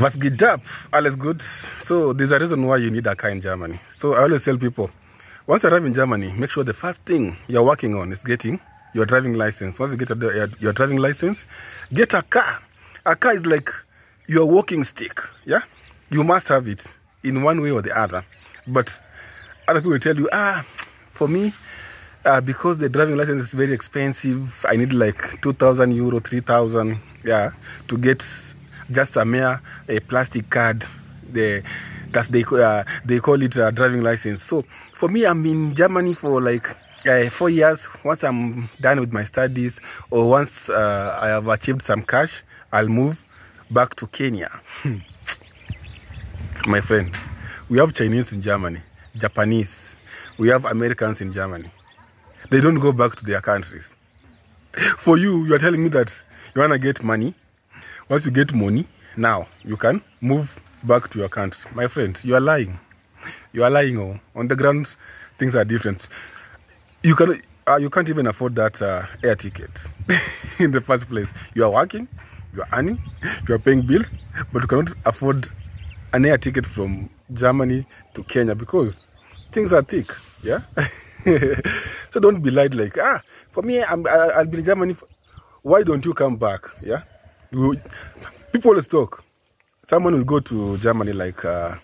Was geht up? Alles good. So there's a reason why you need a car in Germany. So I always tell people, once you arrive in Germany, make sure the first thing you're working on is getting your driving license. Once you get your, driving license, get a car. A car is like your walking stick. Yeah, you must have it in one way or the other. But other people tell you, ah, for me, uh, because the driving license is very expensive, I need like 2,000 euro, 3,000, yeah, to get just a mere a plastic card. The that's they uh, they call it a driving license. So for me, I'm in Germany for like uh, four years. Once I'm done with my studies, or once uh, I have achieved some cash, I'll move back to Kenya. my friend, we have Chinese in Germany, Japanese, we have Americans in Germany. They don't go back to their countries. For you, you are telling me that you wanna get money. Once you get money, now you can move back to your country. My friend, you are lying. You are lying. Oh, on the ground, things are different. You can uh, you can't even afford that uh, air ticket in the first place. You are working, you are earning, you are paying bills, but you cannot afford an air ticket from Germany to Kenya because things are thick. Yeah. so don't be lied like ah for me I'm, I'll be in Germany. Why don't you come back? Yeah. People always talk. Someone will go to Germany like uh,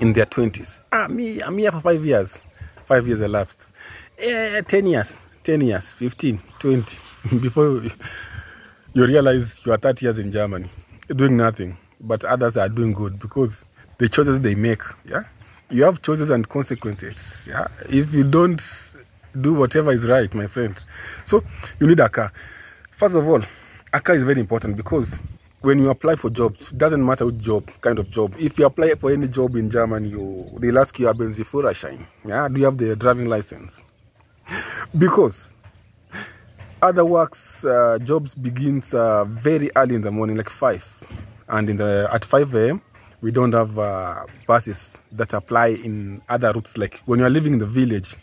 in their twenties. Ah me I'm here for five years. Five years elapsed. Eh, 10 years, 10 years, 15, 20, before you realize you are 30 years in Germany, doing nothing, but others are doing good because the choices they make, yeah? You have choices and consequences, yeah? If you don't do whatever is right, my friend. So, you need a car. First of all, a car is very important because when you apply for jobs, it doesn't matter what job, kind of job. If you apply for any job in Germany, you they'll ask you, haben Sie Führerschein? Yeah, do you have the driving license? because other works uh, jobs begins uh, very early in the morning like 5 and in the at 5 a.m we don't have uh, buses that apply in other routes like when you are living in the village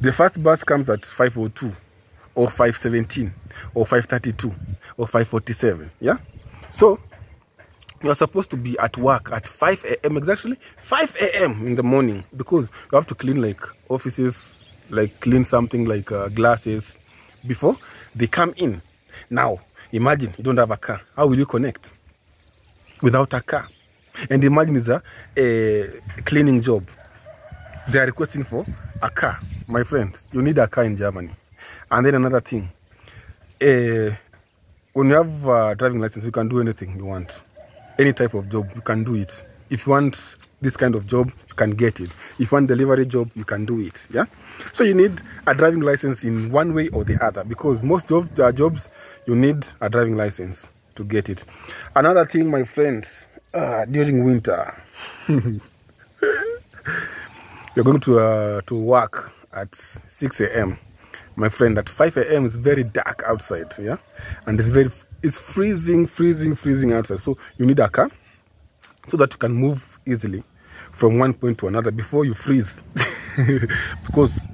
the first bus comes at 502 or 517 or 532 or 547 yeah? So you are supposed to be at work at 5 a.m exactly 5 a.m in the morning because you have to clean like offices like clean something like uh, glasses before they come in. Now imagine you don't have a car how will you connect without a car? And imagine it's a, a cleaning job. They are requesting for a car my friend. You need a car in germany and then another thing uh, when you have a driving license you can do anything you want. Any type of job you can do it. If you want this kind of job you can get it. If you want delivery job you can do it yeah? So you need a driving license in one way or the other because most of the jobs you need a driving license to get it. Another thing my friends, uh, during winter you're going to uh, to work at 6 a.m my friend at 5 a.m is very dark outside yeah? And it's very it's freezing freezing freezing outside. So you need a car so that you can move easily from one point to another before you freeze. Because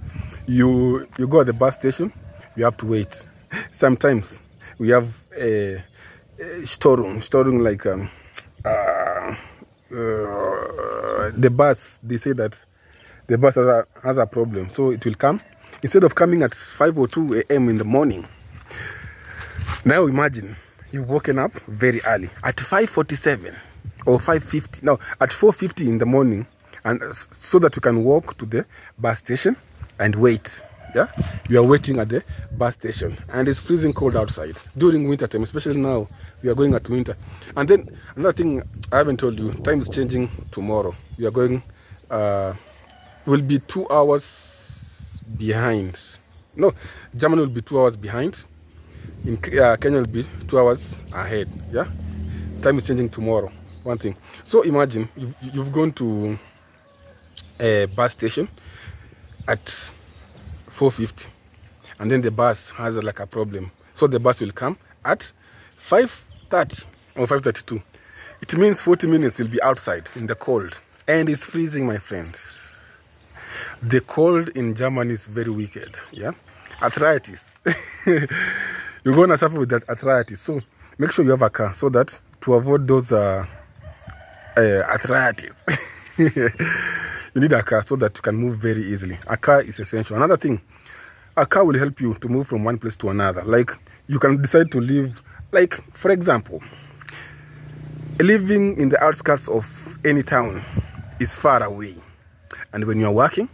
you you go at the bus station you have to wait. Sometimes we have a, a storeroom storeroom like um, uh, uh, the bus they say that the bus has a, has a problem so it will come instead of coming at 5 or 2 a.m in the morning. Now imagine you've woken up very early at 547 or 5.50 now at 4.50 in the morning and so that you can walk to the bus station and wait yeah? You are waiting at the bus station and it's freezing cold outside during winter time especially now we are going at winter. And then another thing i haven't told you time is changing tomorrow. We are going uh will be two hours behind. No germany will be two hours behind. In uh, kenya will be two hours ahead yeah? Time is changing tomorrow one thing. So imagine you've, you've gone to a bus station at 4.50 and then the bus has like a problem. So the bus will come at 5.30 or 5.32 it means 40 minutes you'll be outside in the cold and it's freezing my friends the cold in germany is very wicked yeah arthritis you're gonna suffer with that arthritis so make sure you have a car so that to avoid those uh, uh, arthritis. you need a car so that you can move very easily. A car is essential. Another thing, a car will help you to move from one place to another. Like you can decide to live, like for example, living in the outskirts of any town is far away. And when you're working,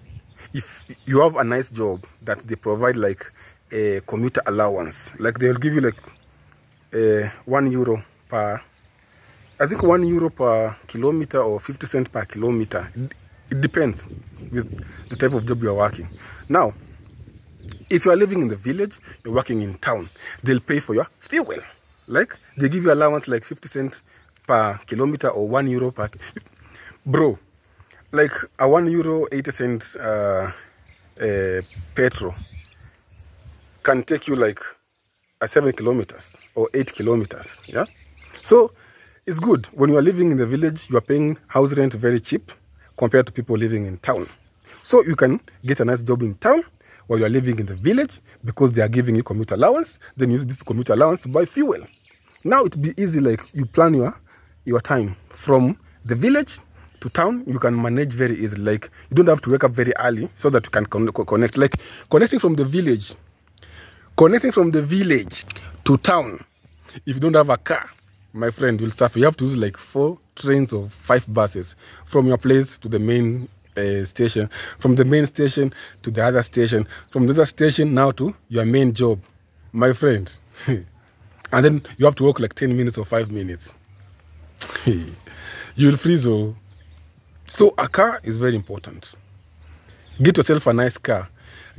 if you have a nice job that they provide like a commuter allowance, like they'll give you like uh, one euro per I think one euro per kilometer or 50 cents per kilometer. It, it depends with the type of job you are working. Now, if you are living in the village, you're working in town, they'll pay for your fuel. Like they give you allowance like 50 cents per kilometer or one euro per. Bro, like a one euro 80 cent uh, uh, petrol can take you like a seven kilometers or eight kilometers. Yeah, so it's good. When you are living in the village you are paying house rent very cheap compared to people living in town. So you can get a nice job in town while you are living in the village because they are giving you commute allowance. Then use this commute allowance to buy fuel. Now it'd be easy like you plan your your time from the village to town you can manage very easily like you don't have to wake up very early so that you can con connect like connecting from the village connecting from the village to town if you don't have a car my friend will suffer. You have to use like four trains or five buses from your place to the main uh, station, from the main station to the other station, from the other station now to your main job, my friend. and then you have to walk like 10 minutes or five minutes. You'll freeze. Oh. So a car is very important. Get yourself a nice car.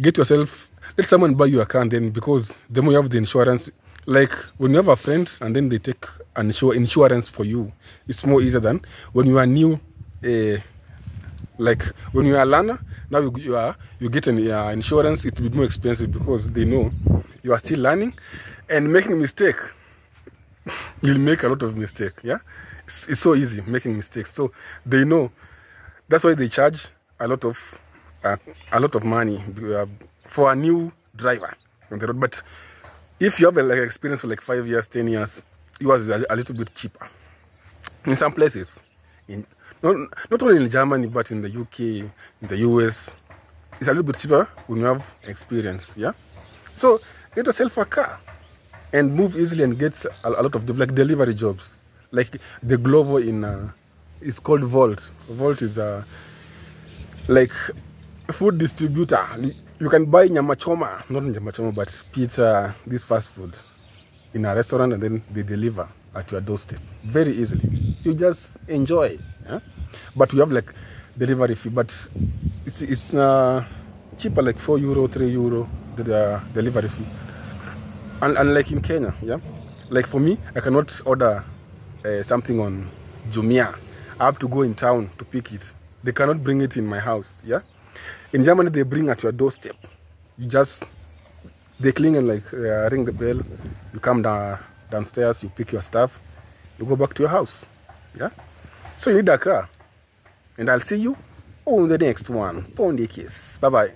Get yourself, let someone buy you a car and then because the more you have the insurance, like when you have a friend and then they take an insur insurance for you it's more easier than when you are new uh, like when you are a learner now you, you are you get an uh, insurance it will be more expensive because they know you are still learning and making mistake you'll make a lot of mistake yeah it's, it's so easy making mistakes so they know that's why they charge a lot of uh, a lot of money uh, for a new driver on the road but if you have a, like experience for like five years, ten years, yours is a, a little bit cheaper. In some places, in not, not only in Germany but in the UK, in the US, it's a little bit cheaper when you have experience. Yeah, so get yourself a car and move easily and get a, a lot of like delivery jobs, like the Glovo in. Uh, it's called Wolt. Wolt is a like food distributor you can buy nyama choma, not nyama choma, but pizza, this fast food in a restaurant and then they deliver at your doorstep very easily. You just enjoy. Yeah? But we have like delivery fee, but it's, it's uh, cheaper, like 4 euro, 3 euro, the uh, delivery fee. And, unlike in Kenya, yeah? Like for me, I cannot order uh, something on Jumia. I have to go in town to pick it. They cannot bring it in my house, yeah? In Germany, they bring at your doorstep. You just, they cling and like uh, ring the bell. You come down, downstairs, you pick your stuff, you go back to your house. Yeah? So you need a car. And I'll see you on the next one. Pondy kiss. Bye-bye.